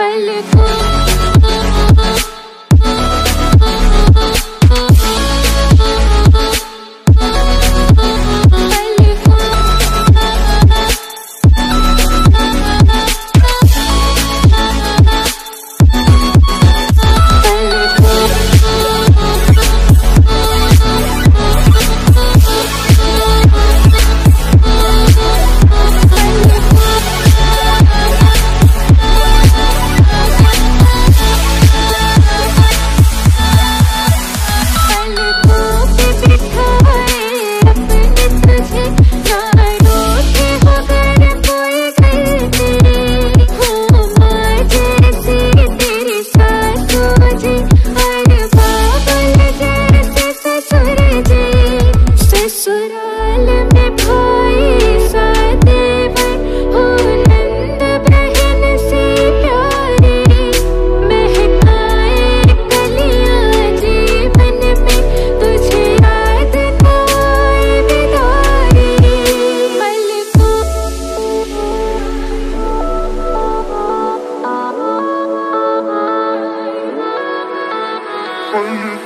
falei com say.